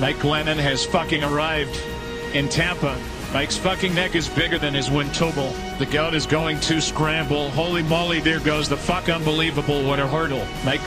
Mike Glennon has fucking arrived in Tampa. Mike's fucking neck is bigger than his windtobel. The goat is going to scramble. Holy moly, there goes the fuck unbelievable. What a hurdle. Mike